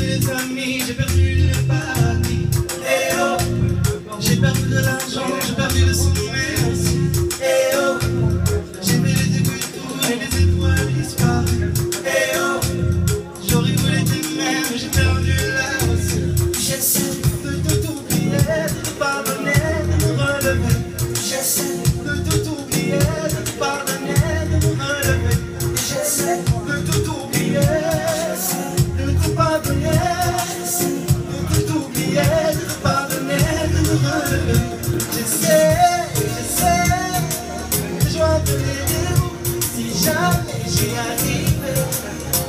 J'ai perdu des amis, j'ai perdu le paradis. Eh oh, j'ai perdu de l'argent, j'ai perdu le sommeil. Eh oh, j'ai fait les écueils et les étoiles. Eh oh, j'aurais voulu tes mais j'ai perdu la. J'essaie de tout oublier, de pardonner, relever. J'essaie de tout oublier, de pardonner, relever. J'essaie de tout oublier. Si jamais j'y arrive,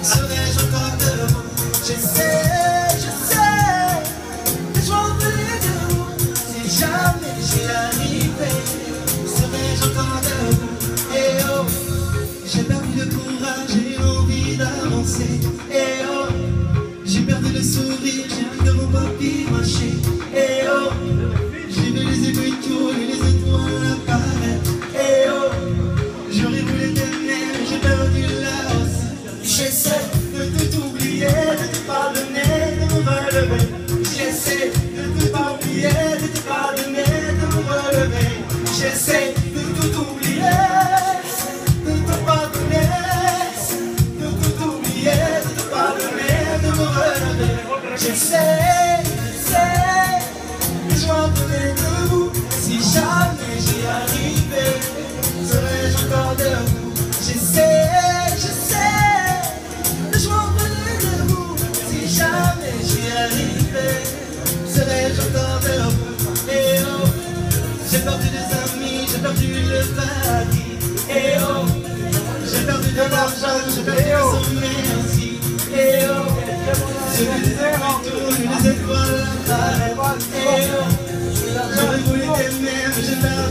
serai-je encore devant Je sais, je sais, mais je m'en de vous. Si jamais j'y arrive, serai-je encore devant Eh oh, j'ai perdu le courage, j'ai envie d'avancer. Eh oh, j'ai perdu le sourire, j'ai envie de mon papier marcher. J'essaie de tout oublier, de te pardonner, de me relever. J'essaie de tout oublier, de te pardonner, de me relever. J'essaie de tout oublier, de te pardonner, de tout oublier, de te pardonner, de me relever. J'essaie. Eh oh, j'ai perdu de l'argent, j'ai perdu. Eh oh, j'ai vu des les étoiles là-bas. Eh oh, j'aurais voulu t'aimer, mais j'ai perdu la